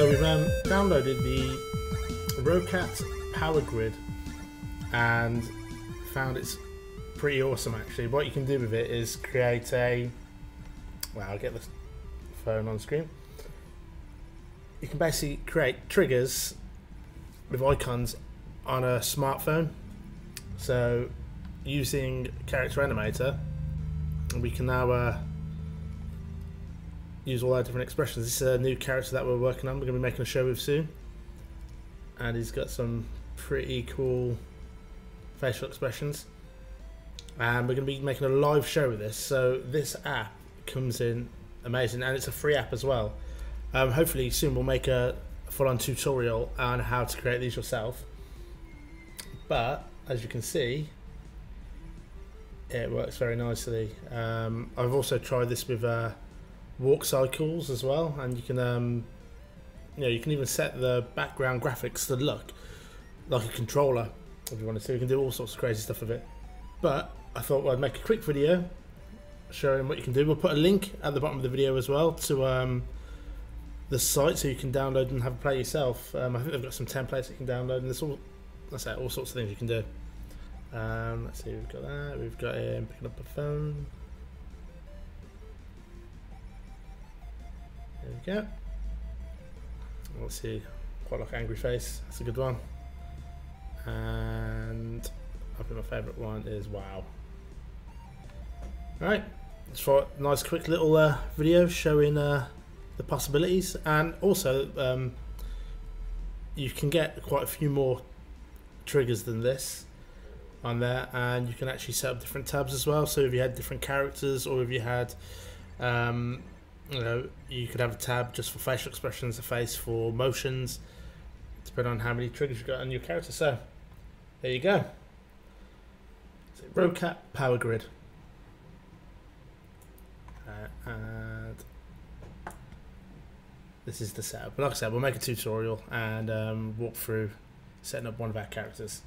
downloaded the Roccat Power Grid and found it's pretty awesome actually. What you can do with it is create a. Well, I'll get the phone on screen. You can basically create triggers with icons on a smartphone. So, using Character Animator, we can now uh, use all our different expressions. This is a new character that we're working on. We're going to be making a show with soon, and he's got some pretty cool facial expressions. And we're going to be making a live show with this. So this app comes in amazing, and it's a free app as well. Um, hopefully soon we'll make a full-on tutorial on how to create these yourself. But as you can see, it works very nicely. Um, I've also tried this with uh, walk cycles as well, and you can, um, you know, you can even set the background graphics to look like a controller if you want to. You can do all sorts of crazy stuff with it. But I thought I'd make a quick video showing what you can do. We'll put a link at the bottom of the video as well to um, the site so you can download and have a play yourself. Um, I think they've got some templates you can download, and there's all, let's say, all sorts of things you can do. Um, let's see, we've got that. We've got him picking up a phone. Go. Let's see, quite like angry face. That's a good one. And I think my favourite one is wow. Alright, for a nice quick little uh, video showing uh, the possibilities and also um, you can get quite a few more triggers than this on there and you can actually set up different tabs as well so if you had different characters or if you had um, you know you could have a tab just for facial expressions a face for motions depending on how many triggers you've got on your character so there you go So, Roccat Power Grid uh, and this is the setup. Like I said, we'll make a tutorial and um, walk through setting up one of our characters.